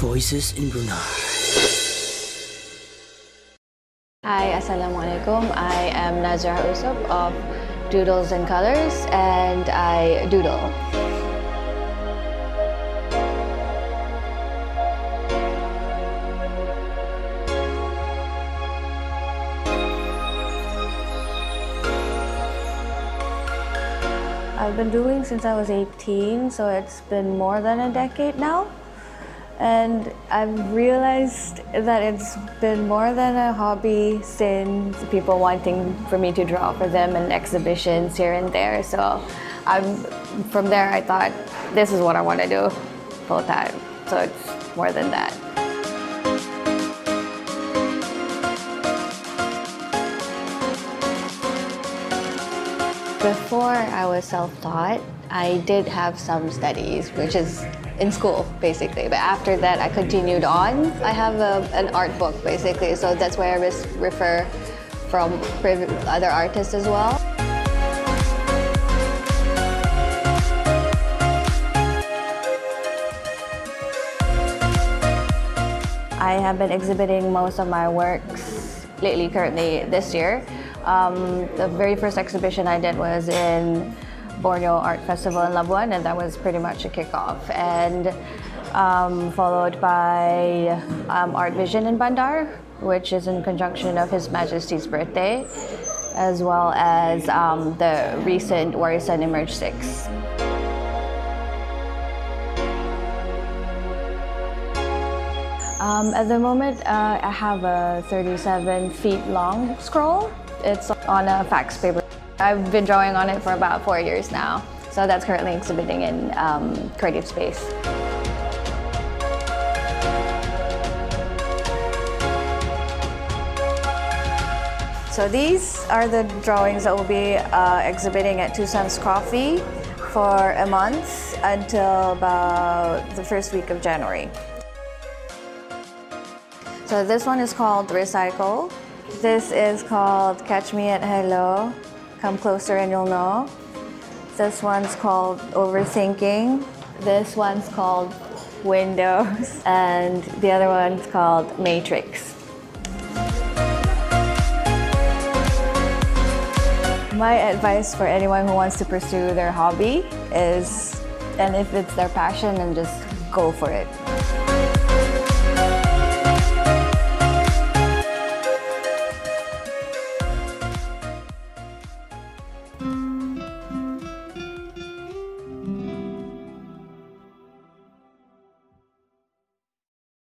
Voices in Brunei. Hi, Assalamualaikum. I am Nazurah Usop of Doodles and Colors and I doodle. I've been doing since I was 18, so it's been more than a decade now. And I've realized that it's been more than a hobby since people wanting for me to draw for them in exhibitions here and there. So I'm, from there, I thought, this is what I want to do full time. So it's more than that. Before I was self-taught, I did have some studies, which is in school, basically. But after that, I continued on. I have a, an art book, basically, so that's why I refer from other artists as well. I have been exhibiting most of my works lately, currently this year. Um, the very first exhibition I did was in Borneo Art Festival in Labuan, and that was pretty much a kickoff. And um, followed by um, Art Vision in Bandar, which is in conjunction of His Majesty's birthday, as well as um, the recent Warisan Emerge 6. Um, at the moment, uh, I have a 37 feet long scroll. It's on a fax paper. I've been drawing on it for about four years now. So that's currently exhibiting in um, Creative Space. So these are the drawings that will be uh, exhibiting at Two Cents Coffee for a month until about the first week of January. So this one is called Recycle. This is called Catch Me at Hello. Come closer and you'll know. This one's called Overthinking. This one's called Windows. And the other one's called Matrix. My advice for anyone who wants to pursue their hobby is, and if it's their passion, then just go for it.